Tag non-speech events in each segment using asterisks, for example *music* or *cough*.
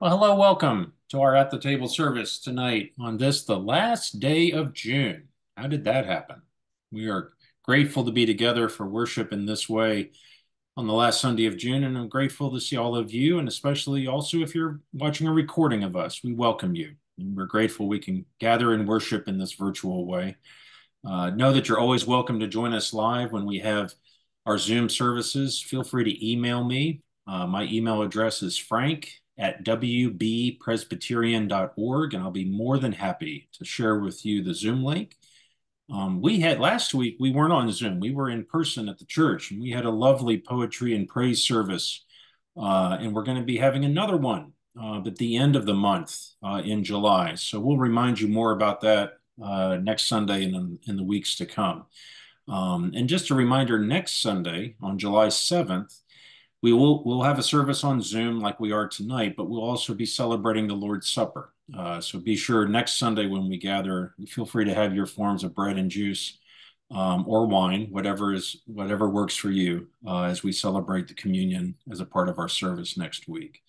Well, hello, welcome to our at the table service tonight on this, the last day of June. How did that happen? We are grateful to be together for worship in this way on the last Sunday of June, and I'm grateful to see all of you, and especially also if you're watching a recording of us, we welcome you. And we're grateful we can gather and worship in this virtual way. Uh, know that you're always welcome to join us live when we have our Zoom services. Feel free to email me. Uh, my email address is frank at wbpresbyterian.org, and I'll be more than happy to share with you the Zoom link. Um, we had last week, we weren't on Zoom, we were in person at the church, and we had a lovely poetry and praise service. Uh, and we're going to be having another one uh, at the end of the month uh, in July. So we'll remind you more about that uh, next Sunday and in, the weeks to come. Um, and just a reminder next Sunday on July 7th, we will we'll have a service on Zoom like we are tonight, but we'll also be celebrating the Lord's Supper. Uh, so be sure next Sunday when we gather, feel free to have your forms of bread and juice um, or wine, whatever is whatever works for you, uh, as we celebrate the communion as a part of our service next week.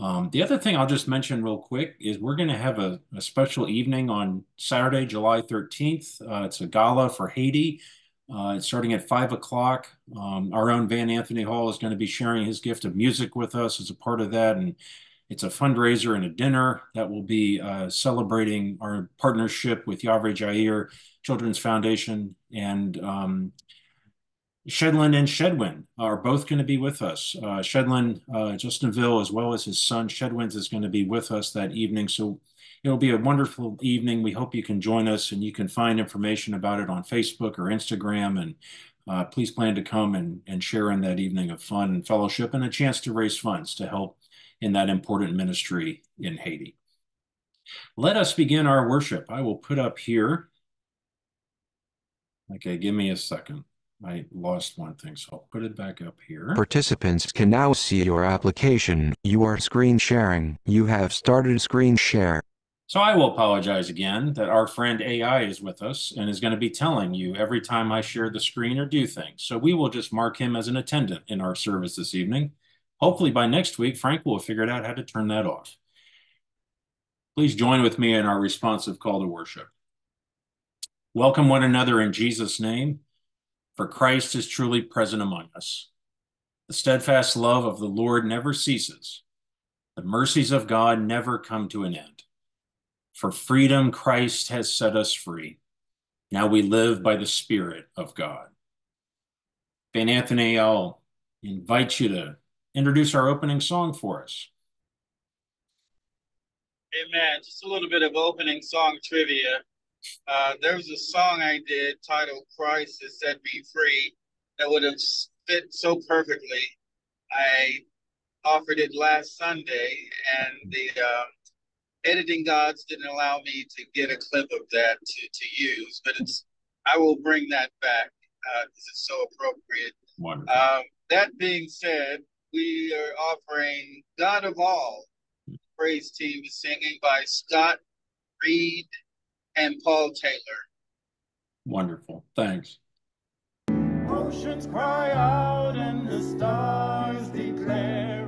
Um, the other thing I'll just mention real quick is we're going to have a, a, special evening on Saturday, July 13th. Uh, it's a gala for Haiti. Uh, it's starting at five o'clock. Um, our own Van Anthony Hall is going to be sharing his gift of music with us as a part of that. And it's a fundraiser and a dinner that will be uh, celebrating our partnership with Yavre Jair Children's Foundation and um, Shedlin and Shedwin are both going to be with us. Uh, Shedlin, uh, Justinville, as well as his son Shedwin, is going to be with us that evening. So It'll be a wonderful evening. We hope you can join us and you can find information about it on Facebook or Instagram. And uh, please plan to come and, and share in that evening of fun and fellowship and a chance to raise funds to help in that important ministry in Haiti. Let us begin our worship. I will put up here. Okay, give me a second. I lost one thing, so I'll put it back up here. Participants can now see your application. You are screen sharing. You have started screen share. So I will apologize again that our friend AI is with us and is going to be telling you every time I share the screen or do things. So we will just mark him as an attendant in our service this evening. Hopefully by next week, Frank will have figured out how to turn that off. Please join with me in our responsive call to worship. Welcome one another in Jesus' name, for Christ is truly present among us. The steadfast love of the Lord never ceases. The mercies of God never come to an end. For freedom, Christ has set us free. Now we live by the Spirit of God. Van Anthony, I'll invite you to introduce our opening song for us. Amen. Just a little bit of opening song trivia. Uh, there was a song I did titled Christ has set me free that would have fit so perfectly. I offered it last Sunday, and the uh, editing gods didn't allow me to get a clip of that to, to use, but it's I will bring that back because uh, it's so appropriate. Wonderful. Um, that being said, we are offering God of All. Praise team is singing by Scott Reed and Paul Taylor. Wonderful. Thanks. Oceans cry out and the stars declare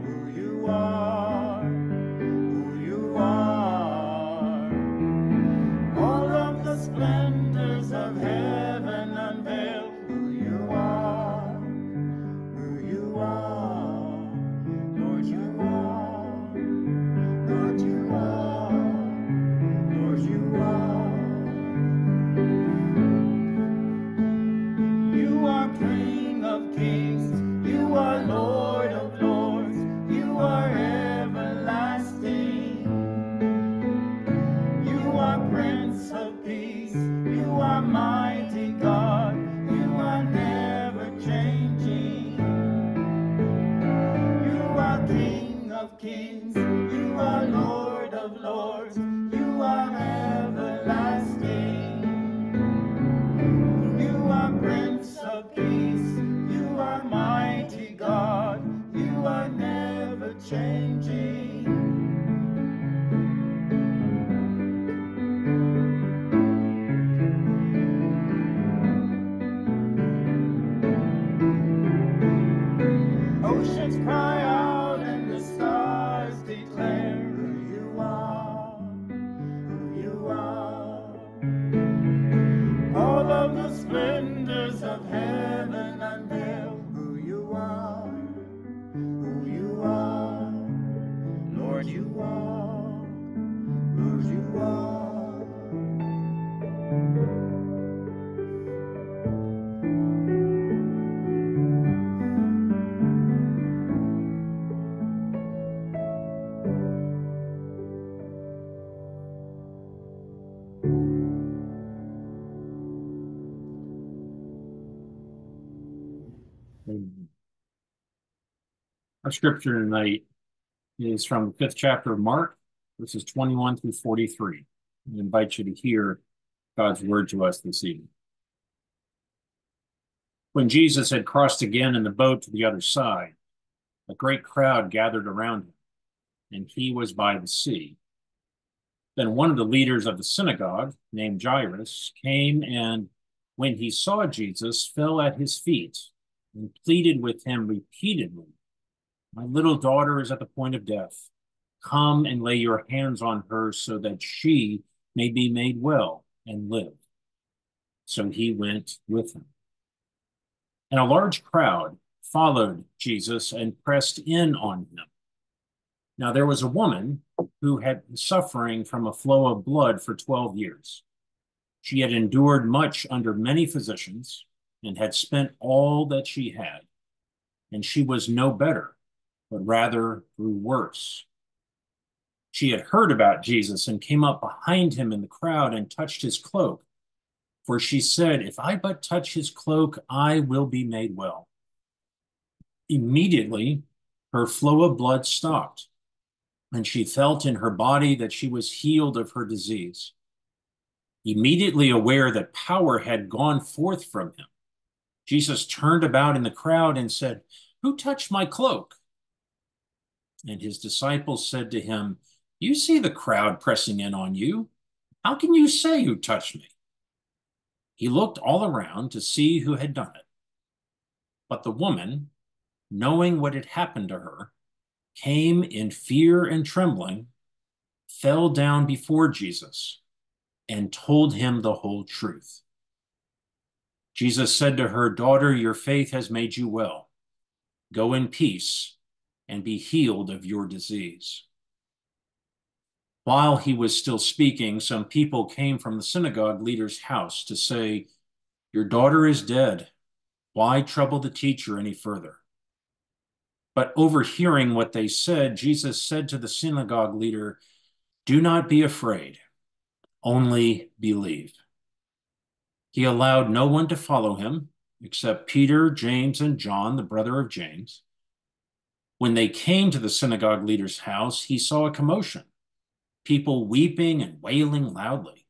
Scripture tonight is from the fifth chapter of Mark, verses 21 through 43. I invite you to hear God's word to us this evening. When Jesus had crossed again in the boat to the other side, a great crowd gathered around him, and he was by the sea. Then one of the leaders of the synagogue, named Jairus, came and, when he saw Jesus, fell at his feet and pleaded with him repeatedly My little daughter is at the point of death. Come and lay your hands on her so that she may be made well and live. So he went with him. And a large crowd followed Jesus and pressed in on him. Now there was a woman who had been suffering from a flow of blood for 12 years. She had endured much under many physicians and had spent all that she had, and she was no better, but rather grew worse. She had heard about Jesus and came up behind him in the crowd and touched his cloak. For she said, If I but touch his cloak, I will be made well. Immediately, her flow of blood stopped and she felt in her body that she was healed of her disease. Immediately aware that power had gone forth from him, Jesus turned about in the crowd and said, Who touched my cloak? And his disciples said to him, You see the crowd pressing in on you. How can you say who touched me? He looked all around to see who had done it. But the woman, knowing what had happened to her, came in fear and trembling, fell down before Jesus, and told him the whole truth. Jesus said to her, Daughter, your faith has made you well. Go in peace and be healed of your disease. While he was still speaking, some people came from the synagogue leader's house to say, Your daughter is dead. Why trouble the teacher any further? But overhearing what they said, Jesus said to the synagogue leader, Do not be afraid, only believe. He allowed no one to follow him except Peter, James, and John, the brother of James. When they came to the synagogue leader's house, he saw a commotion, people weeping and wailing loudly.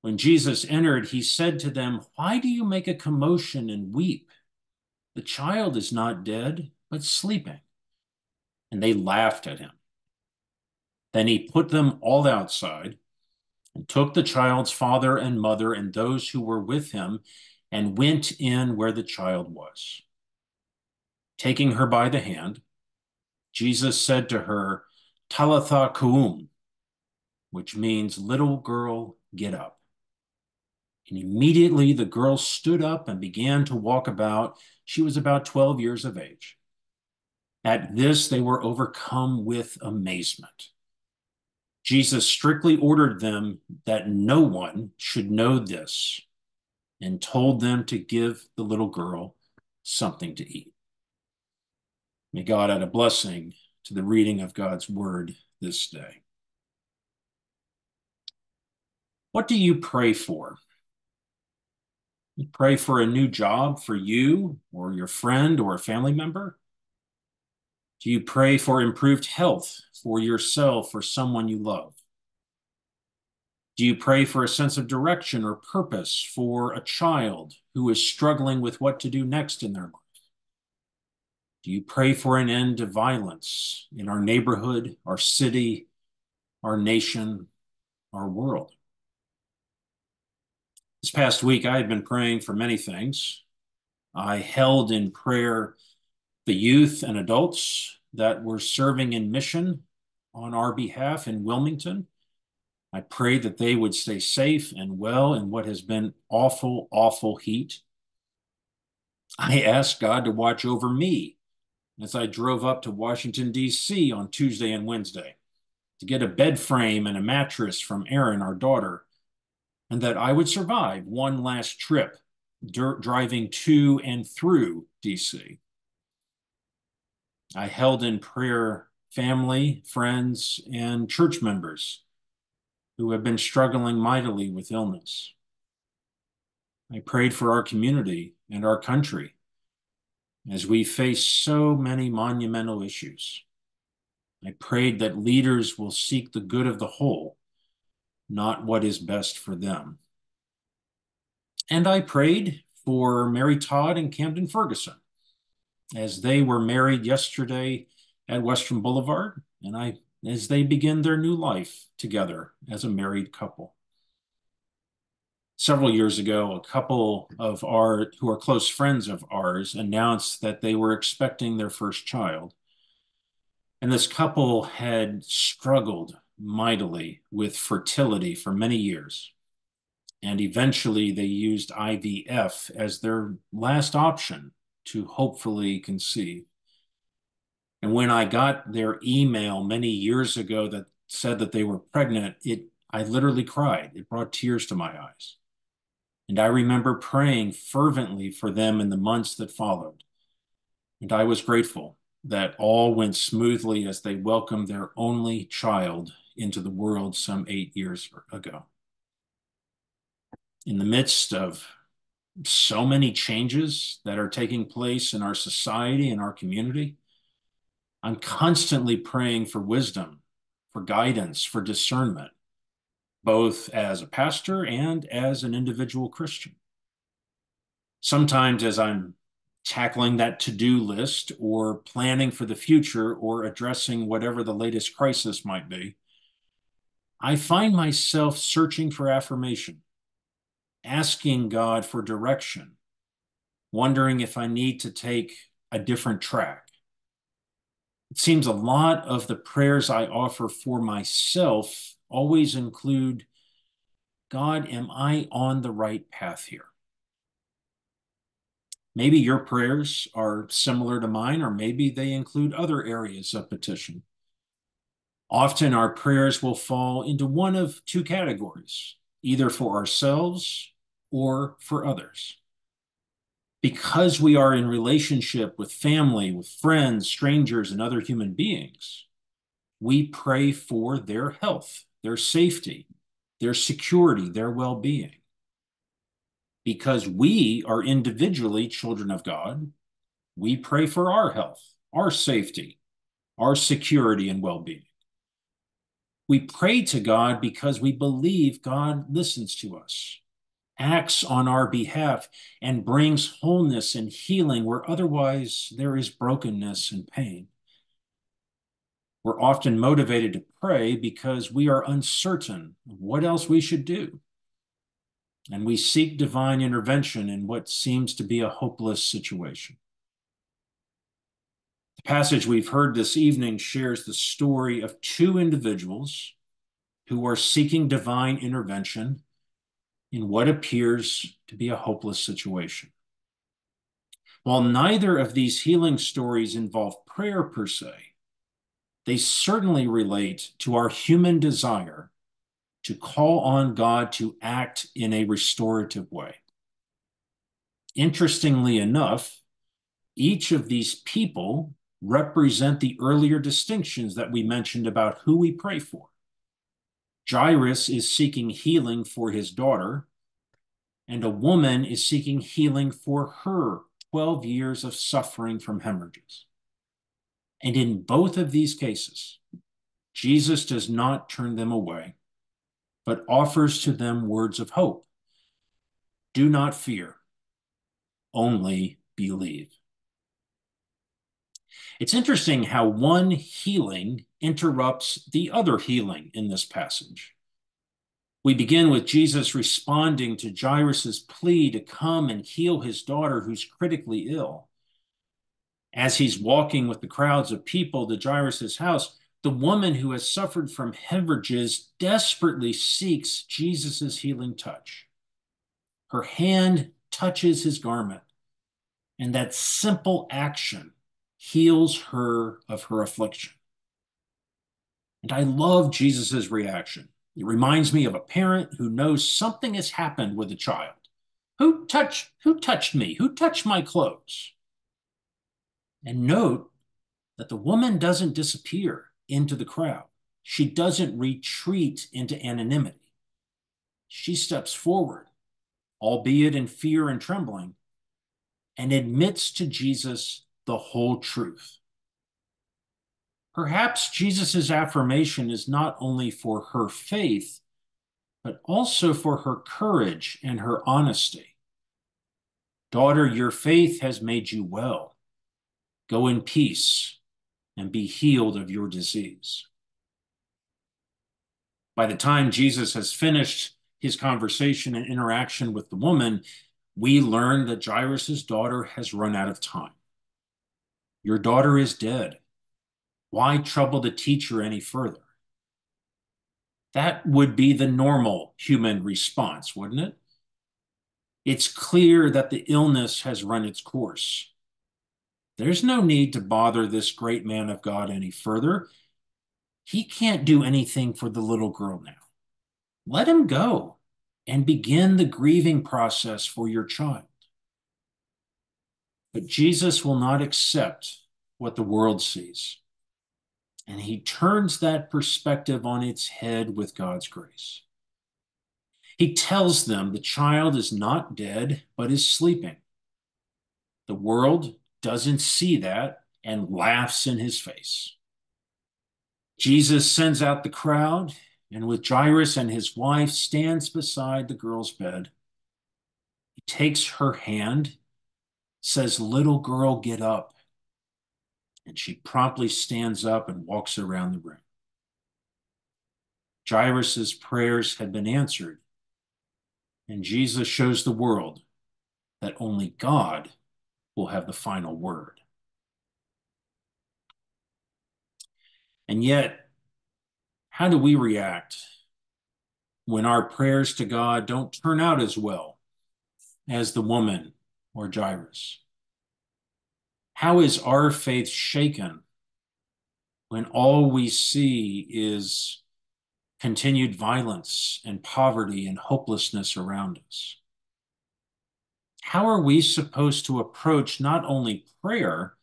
When Jesus entered, he said to them, Why do you make a commotion and weep? The child is not dead but sleeping. And they laughed at him. Then he put them all outside and took the child's father and mother and those who were with him and went in where the child was. Taking her by the hand, Jesus said to her, Talitha koum, which means, little girl, get up. And immediately the girl stood up and began to walk about. She was about 12 years of age. At this, they were overcome with amazement. Jesus strictly ordered them that no one should know this and told them to give the little girl something to eat. May God add a blessing to the reading of God's word this day. What do you pray for? You pray for a new job for you or your friend or a family member? Do you pray for improved health for yourself or someone you love? Do you pray for a sense of direction or purpose for a child who is struggling with what to do next in their life? Do you pray for an end to violence in our neighborhood, our city, our nation, our world? This past week, I had been praying for many things. I held in prayer the youth and adults that were serving in mission on our behalf in Wilmington. I prayed that they would stay safe and well in what has been awful, awful heat. I asked God to watch over me as I drove up to Washington, D.C. on Tuesday and Wednesday to get a bed frame and a mattress from Erin, our daughter, and that I would survive one last trip driving to and through D.C. I held in prayer family, friends, and church members who have been struggling mightily with illness. I prayed for our community and our country as we face so many monumental issues. I prayed that leaders will seek the good of the whole, not what is best for them. And I prayed for Mary Todd and Camden Ferguson as they were married yesterday at Western Boulevard, and I as they begin their new life together as a married couple. Several years ago, a couple of our who are close friends of ours announced that they were expecting their first child. And this couple had struggled mightily with fertility for many years. And eventually they used IVF as their last option to hopefully conceive. And when I got their email many years ago that said that they were pregnant, it I literally cried. It brought tears to my eyes. And I remember praying fervently for them in the months that followed. And I was grateful that all went smoothly as they welcomed their only child into the world some eight years ago. In the midst of so many changes that are taking place in our society and our community, I'm constantly praying for wisdom, for guidance, for discernment, both as a pastor and as an individual Christian. Sometimes, as I'm tackling that to do list or planning for the future or addressing whatever the latest crisis might be, I find myself searching for affirmation, asking God for direction, wondering if I need to take a different track. It seems a lot of the prayers I offer for myself always include God, am I on the right path here? Maybe your prayers are similar to mine, or maybe they include other areas of petition. Often our prayers will fall into one of two categories, either for ourselves or for others. Because we are in relationship with family, with friends, strangers, and other human beings, we pray for their health, their safety, their security, their well being because we are individually children of God, we pray for our health, our safety, our security, and well being. We pray to God because we believe God listens to us, acts on our behalf, and brings wholeness and healing where otherwise there is brokenness and pain. We're often motivated to pray because we are uncertain what else we should do and we seek divine intervention in what seems to be a hopeless situation. The passage we've heard this evening shares the story of two individuals who are seeking divine intervention in what appears to be a hopeless situation. While neither of these healing stories involve prayer per se, they certainly relate to our human desire to call on God to act in a restorative way. Interestingly enough, each of these people represent the earlier distinctions that we mentioned about who we pray for. Jairus is seeking healing for his daughter, and a woman is seeking healing for her 12 years of suffering from hemorrhages. And in both of these cases, Jesus does not turn them away but offers to them words of hope. Do not fear, only believe. It's interesting how one healing interrupts the other healing in this passage. We begin with Jesus responding to Jairus' plea to come and heal his daughter who's critically ill. As he's walking with the crowds of people to Jairus' house, the woman who has suffered from hemorrhages desperately seeks Jesus' healing touch. Her hand touches his garment, and that simple action heals her of her affliction. And I love Jesus' reaction. It reminds me of a parent who knows something has happened with a child. Who touched who touched me? Who touched my clothes? And note that the woman doesn't disappear into the crowd. She doesn't retreat into anonymity. She steps forward, albeit in fear and trembling, and admits to Jesus the whole truth. Perhaps Jesus' affirmation is not only for her faith, but also for her courage and her honesty. Daughter, your faith has made you well. Go in peace and be healed of your disease. By the time Jesus has finished his conversation and interaction with the woman, we learn that Jairus' daughter has run out of time. Your daughter is dead. Why trouble the teacher any further? That would be the normal human response, wouldn't it? It's clear that the illness has run its course. There's no need to bother this great man of God any further. He can't do anything for the little girl now. Let him go and begin the grieving process for your child. But Jesus will not accept what the world sees. And he turns that perspective on its head with God's grace. He tells them the child is not dead, but is sleeping. The world doesn't see that and laughs in his face. Jesus sends out the crowd and with Jairus and his wife stands beside the girl's bed. He takes her hand, says, Little girl, get up. And she promptly stands up and walks around the room. Jairus' prayers had been answered, and Jesus shows the world that only God will have the final word. And yet, how do we react when our prayers to God don't turn out as well as the woman or Jairus? How is our faith shaken when all we see is continued violence and poverty and hopelessness around us? How are we supposed to approach not only prayer,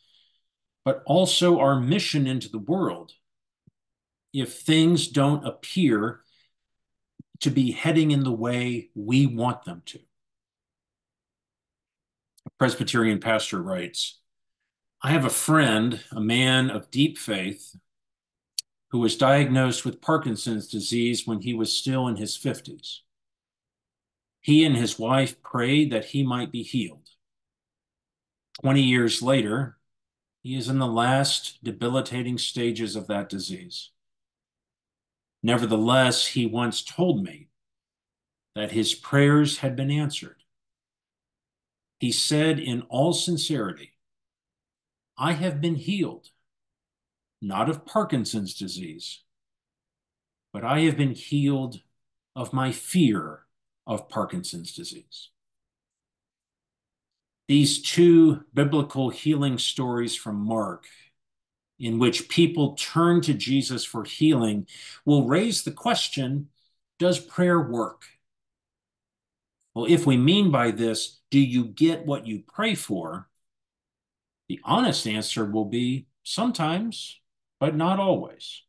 but also our mission into the world if things don't appear to be heading in the way we want them to. A Presbyterian pastor writes I have a friend, a man of deep faith, who was diagnosed with Parkinson's disease when he was still in his 50s. He and his wife prayed that he might be healed. 20 years later, he is in the last debilitating stages of that disease. Nevertheless, he once told me that his prayers had been answered. He said in all sincerity, I have been healed, not of Parkinson's disease, but I have been healed of my fear of Parkinson's disease. These two biblical healing stories from Mark in which people turn to Jesus for healing will raise the question Does prayer work? Well, if we mean by this, do you get what you pray for? The honest answer will be sometimes, but not always.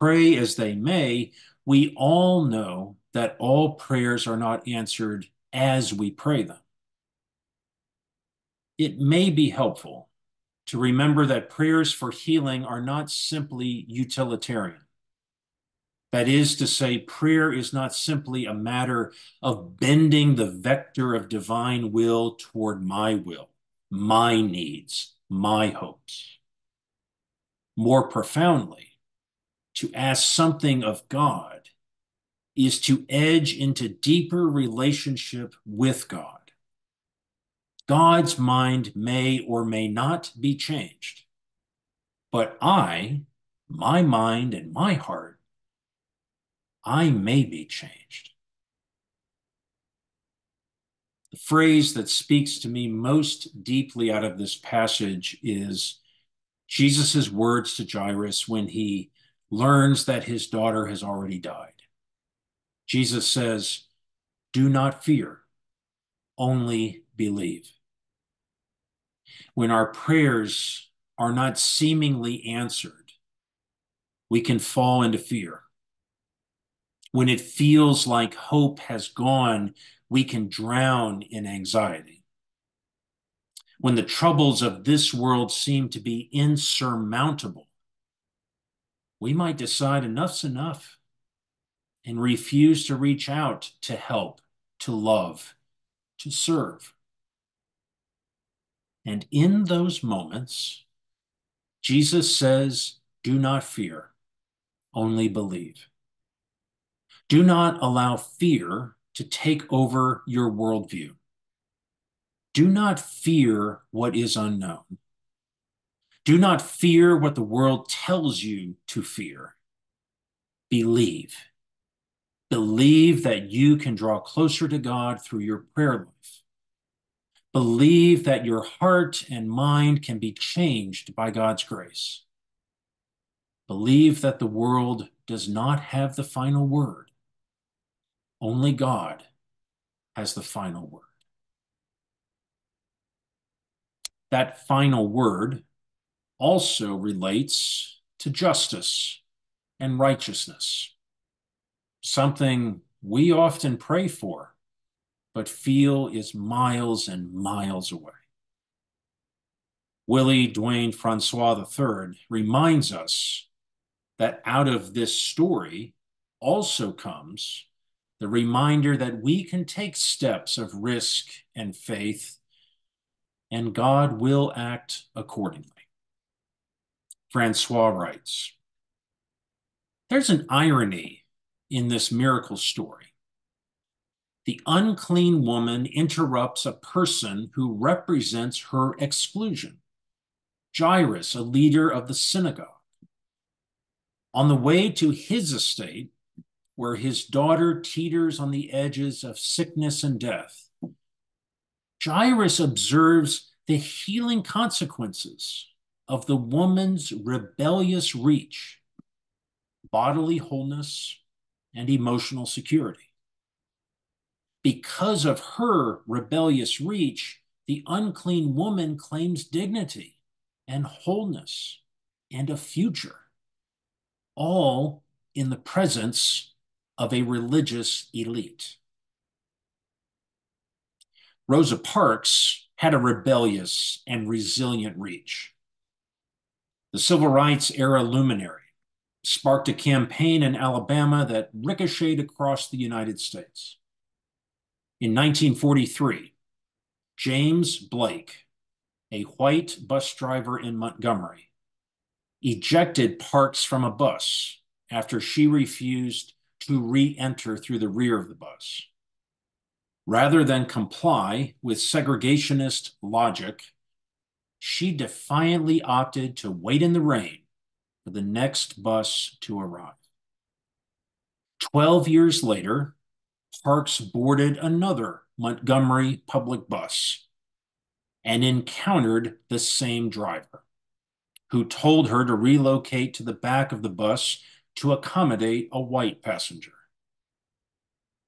Pray as they may, we all know that all prayers are not answered as we pray them. It may be helpful to remember that prayers for healing are not simply utilitarian. That is to say, prayer is not simply a matter of bending the vector of divine will toward my will, my needs, my hopes. More profoundly, to ask something of God is to edge into deeper relationship with God God's mind may or may not be changed. But I, my mind and my heart, I may be changed. The phrase that speaks to me most deeply out of this passage is Jesus' words to Jairus when he learns that his daughter has already died. Jesus says, Do not fear, only believe. When our prayers are not seemingly answered, we can fall into fear. When it feels like hope has gone, we can drown in anxiety. when the troubles of this world seem to be insurmountable, we might decide enough's enough and refuse to reach out to help, to love, to serve. And in those moments, Jesus says, Do not fear, only believe. Do not allow fear to take over your worldview. Do not fear what is unknown. Do not fear what the world tells you to fear. Believe. Believe that you can draw closer to God through your prayer life. Believe that your heart and mind can be changed by God's grace. Believe that the world does not have the final word. Only God has the final word. that final word also relates to justice and righteousness, something we often pray for, but feel is miles and miles away. Willie Dwayne Francois III reminds us that out of this story also comes the reminder that we can take steps of risk and faith and God will act accordingly. Francois writes There's an irony in this miracle story. The unclean woman interrupts a person who represents her exclusion. Jairus, a leader of the synagogue. On the way to his estate, where his daughter teeters on the edges of sickness and death, Jairus observes the healing consequences of the woman's rebellious reach, bodily wholeness, and emotional security. Because of her rebellious reach, the unclean woman claims dignity and wholeness and a future, all in the presence of a religious elite. Rosa Parks had a rebellious and resilient reach. The civil rights era luminary sparked a campaign in Alabama that ricocheted across the United States. In 1943, James Blake, a white bus driver in Montgomery, ejected Parks from a bus after she refused to re enter through the rear of the bus. Rather than comply with segregationist logic, she defiantly opted to wait in the rain for the next bus to arrive. Twelve years later, Parks boarded another Montgomery public bus and encountered the same driver, who told her to relocate to the back of the bus to accommodate a white passenger.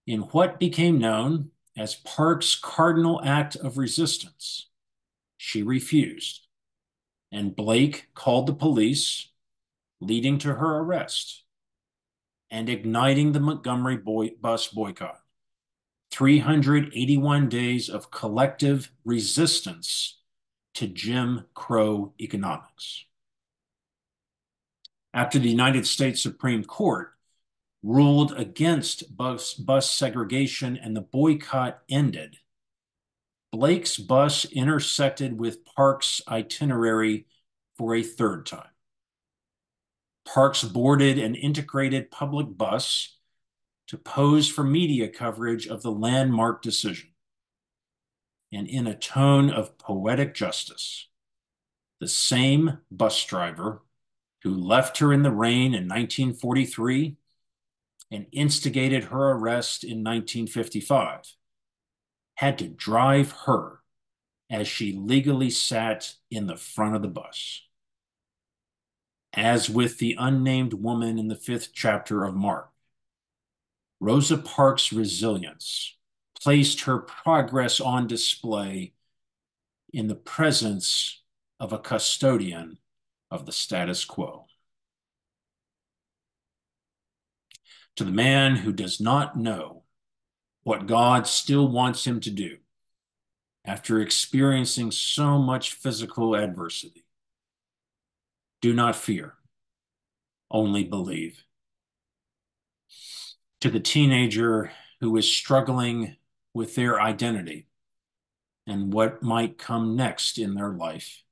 In what became known as Park's cardinal act of resistance. She refused, and Blake called the police, leading to her arrest and igniting the Montgomery boy bus boycott. 381 days of collective resistance to Jim Crow economics. After the United States Supreme Court ruled against bus, bus segregation and the boycott ended, Blake's bus intersected with Parks' itinerary for a third time. Parks boarded an integrated public bus to pose for media coverage of the landmark decision. And in a tone of poetic justice, the same bus driver who left her in the rain in 1943 and instigated her arrest in 1955, had to drive her as she legally sat in the front of the bus. As with the unnamed woman in the fifth chapter of Mark, Rosa Parks' resilience placed her progress on display in the presence of a custodian of the status quo. to the man who does not know what God still wants him to do after experiencing so much physical adversity. Do not fear, only believe. To the teenager who is struggling with their identity and what might come next in their life,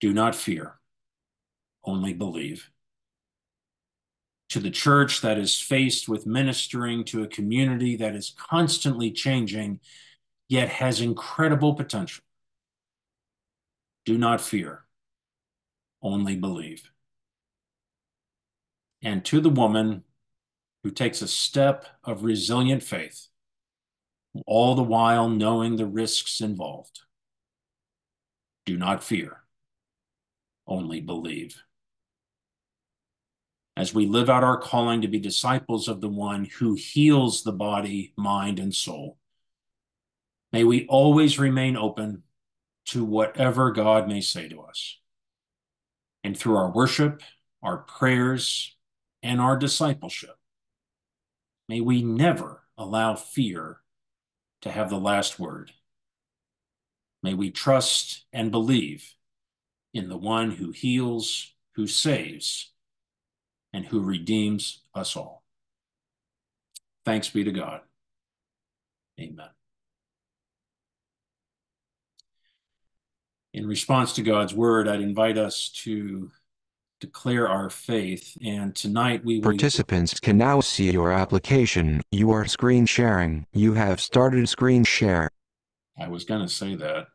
do not fear, only believe. To the church that is faced with ministering to a community that is constantly changing, yet has incredible potential, do not fear, only believe. And to the woman who takes a step of resilient faith, all the while knowing the risks involved, do not fear, only believe. As we live out our calling to be disciples of the one who heals the body, mind, and soul, may we always remain open to whatever God may say to us. And through our worship, our prayers, and our discipleship, may we never allow fear to have the last word. May we trust and believe in the one who heals, who saves, and who redeems us all. Thanks be to God. Amen. In response to God's word, I'd invite us to declare our faith. And tonight we Participants can now see your application. You are screen sharing. You have started screen share. I was going to say that.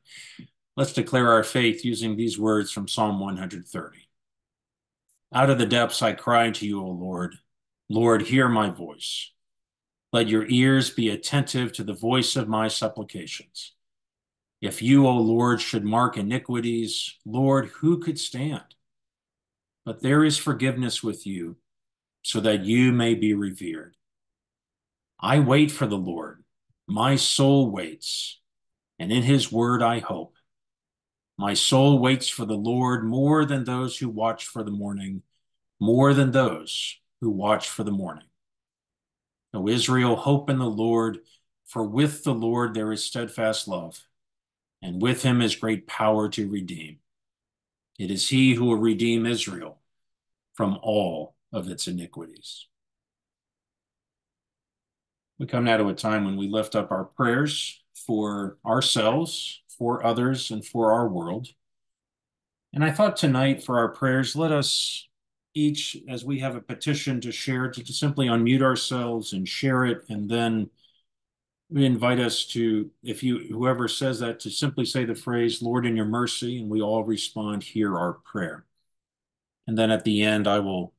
Let's declare our faith using these words from Psalm 130. Out of the depths I cry to you, O Lord. Lord, hear my voice. Let your ears be attentive to the voice of my supplications. If you, O Lord, should mark iniquities, Lord, who could stand? But there is forgiveness with you, so that you may be revered. I wait for the Lord. My soul waits, and in his word I hope. My soul waits for the Lord more than those who watch for the morning, more than those who watch for the morning. O Israel, hope in the Lord, for with the Lord there is steadfast love, and with him is great power to redeem. It is he who will redeem Israel from all of its iniquities. We come now to a time when we lift up our prayers for ourselves for others and for our world. And I thought tonight for our prayers, let us each, as we have a petition to share, to, to simply unmute ourselves and share it. And then invite us to, if you, whoever says that, to simply say the phrase, Lord, in your mercy, and we all respond, hear our prayer. And then at the end, I will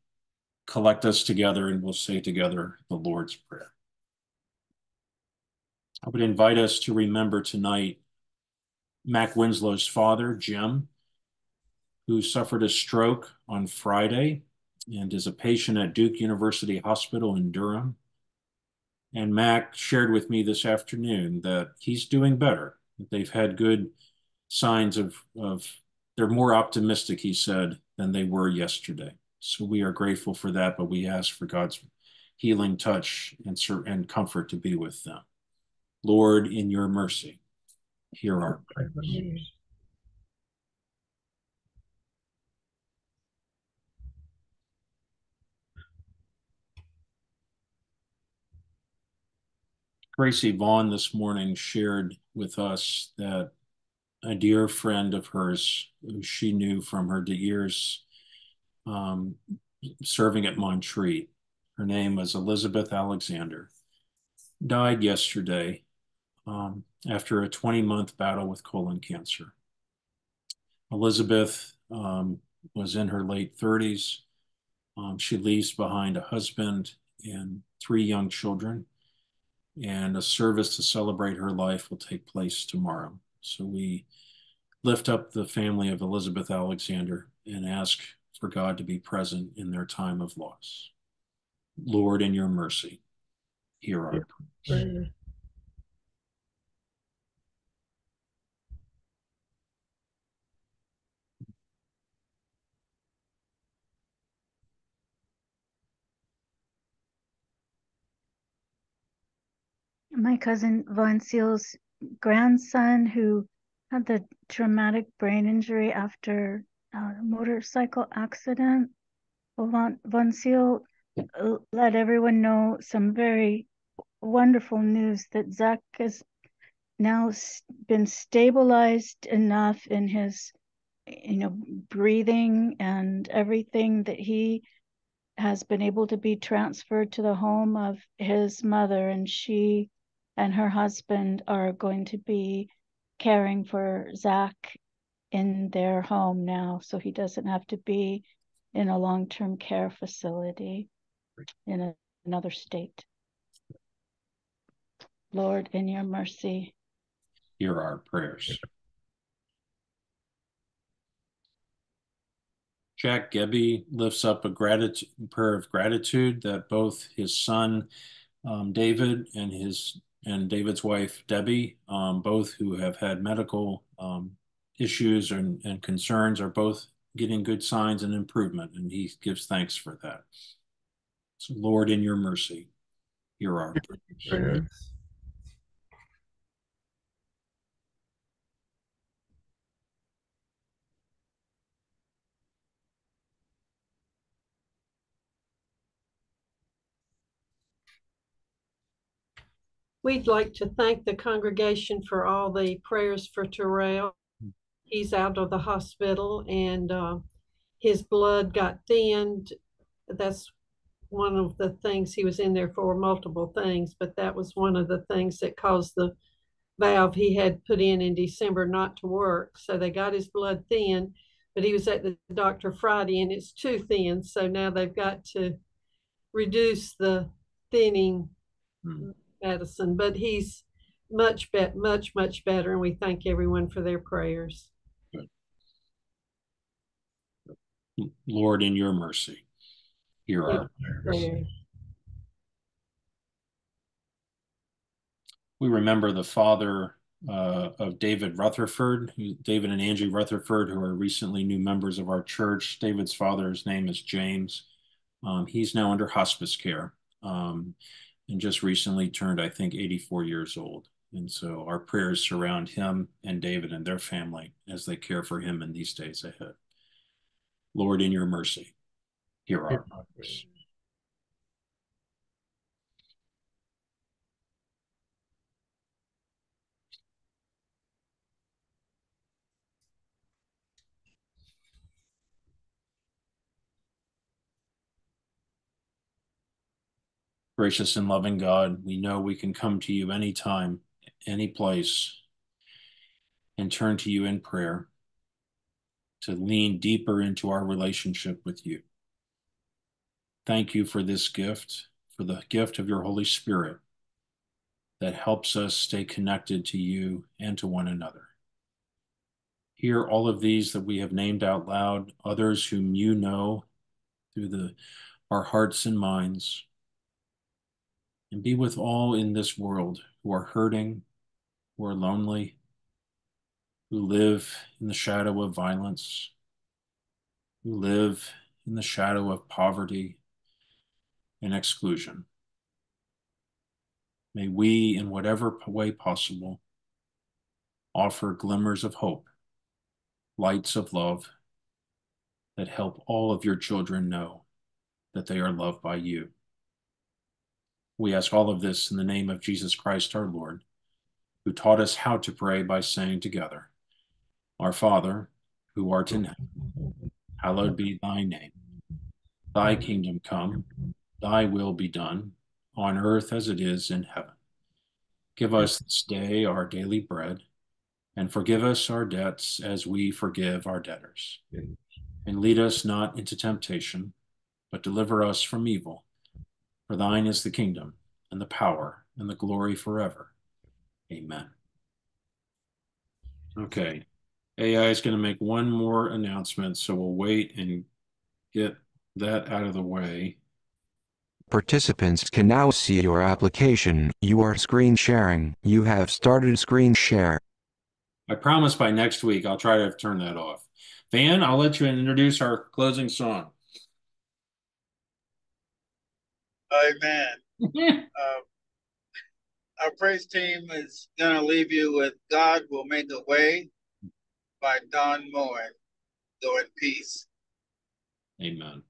collect us together and we'll say together the Lord's Prayer. I would invite us to remember tonight Mac Winslow's father, Jim, who suffered a stroke on Friday and is a patient at Duke University Hospital in Durham. And Mac shared with me this afternoon that he's doing better. They've had good signs of, of they're more optimistic, he said, than they were yesterday. So we are grateful for that, but we ask for God's healing touch and, and comfort to be with them. Lord, in your mercy, hear our prayers. Gracie Vaughn this morning shared with us that a dear friend of hers, who she knew from her years um, serving at Montreat, her name was Elizabeth Alexander, died yesterday um, after a 20 month battle with colon cancer. Elizabeth um, was in her late 30s. Um, she leaves behind a husband and three young children, and a service to celebrate her life will take place tomorrow. So we lift up the family of Elizabeth Alexander and ask for God to be present in their time of loss. Lord, in your mercy, hear our prayers. My cousin Von Seals grandson who had the traumatic brain injury after a motorcycle accident. Von, Von Seal uh, let everyone know some very wonderful news that Zach has now been stabilized enough in his you know breathing and everything that he has been able to be transferred to the home of his mother and she and her husband are going to be caring for Zach in their home now so he doesn't have to be in a long-term care facility in a, another state. Lord in your mercy. Hear our prayers. Jack Gebby lifts up a gratitude, prayer of gratitude that both his son um, David and his and David's wife Debbie, um, both who have had medical um, issues and, and concerns, are both getting good signs and improvement, and he gives thanks for that. So, Lord, in your mercy, hear our prayers. We'd like to thank the congregation for all the prayers for Terrell. He's out of the hospital and uh, his blood got thinned. That's one of the things he was in there for, multiple things, but that was one of the things that caused the valve he had put in in December not to work. So they got his blood thin, but he was at the doctor Friday and it's too thin. So now they've got to reduce the thinning hmm medicine, but he's much bet much much better, and we thank everyone for their prayers. Lord, in your mercy, hear our prayers. We remember the father uh, of David Rutherford, David and Angie Rutherford, who are recently new members of our church. David's father's name is James. Um, he's now under hospice care. Um, and just recently turned, I think, 84 years old. And so our prayers surround him and David and their family as they care for him in these days ahead. Lord, in your mercy, hear our prayers. Gracious and loving God, we know we can come to you anytime, any place, and turn to you in prayer to lean deeper into our relationship with you. Thank you for this gift, for the gift of your Holy Spirit that helps us stay connected to you and to one another. Hear all of these that we have named out loud, others whom you know through the, our hearts and minds and be with all in this world who are hurting, who are lonely, who live in the shadow of violence, who live in the shadow of poverty and exclusion. May we, in whatever way possible, offer glimmers of hope, lights of love that help all of your children know that they are loved by you. We ask all of this in the name of Jesus Christ our Lord, who taught us how to pray by saying together, Our Father, who art in heaven, hallowed be thy name. Thy kingdom come, thy will be done, on earth as it is in heaven. Give us this day our daily bread, and forgive us our debts as we forgive our debtors. And lead us not into temptation, but deliver us from evil. For thine is the kingdom, and the power, and the glory forever. Amen. Okay. AI is going to make one more announcement, so we'll wait and get that out of the way. Participants can now see your application. You are screen sharing. You have started screen share. I promise by next week I'll try to turn that off. Van, I'll let you introduce our closing song. Amen. uh, *laughs* our praise team is going to leave you with God Will Make a Way by Don Moen. Go in peace. Amen.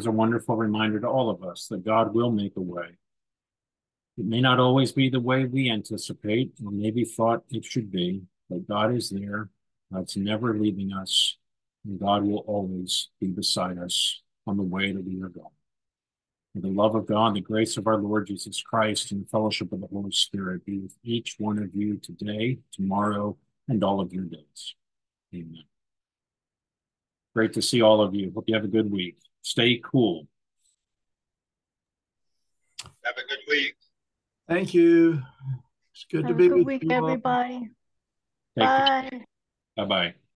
Is a wonderful reminder to all of us that God will make a way. It may not always be the way we anticipate or maybe thought it should be, but God is there. God's never leaving us, and God will always be beside us on the way that we are going. May the love of God, the grace of our Lord Jesus Christ, and the fellowship of the Holy Spirit be with each one of you today, tomorrow, and all of your days. Amen. Great to see all of you. Hope you have a good week. Stay cool. Have a good week. Thank you. It's good to Have a be good with week, you everybody. Take. Bye. Bye bye.